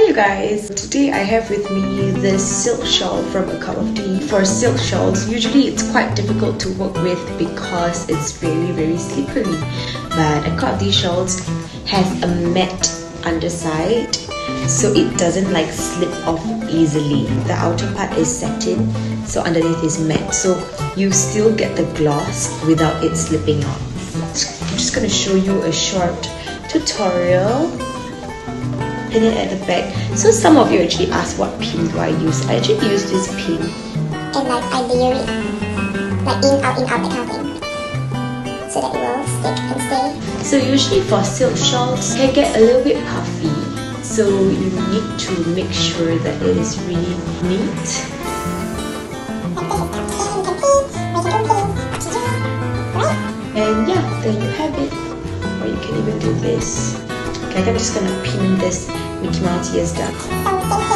Hi you guys! Today I have with me this silk shawl from A Cup of Dee. For silk shawls, usually it's quite difficult to work with because it's very very slippery. But A Cup of Dee shawls has a matte underside so it doesn't like slip off easily. The outer part is satin so underneath is matte so you still get the gloss without it slipping off. I'm just to show you a short tutorial pin it at the back. So some of you actually ask what pin do I use. I actually use this pin. And like I layer it, like in, out, in, out, that kind of thing. So that it will stick and stay. So usually for silk shawls, can get a little bit puffy. So you need to make sure that it is really neat. And yeah, there you have it. Or you can even do this. Okay, I'm just gonna pin this Mickey Mouse ears down.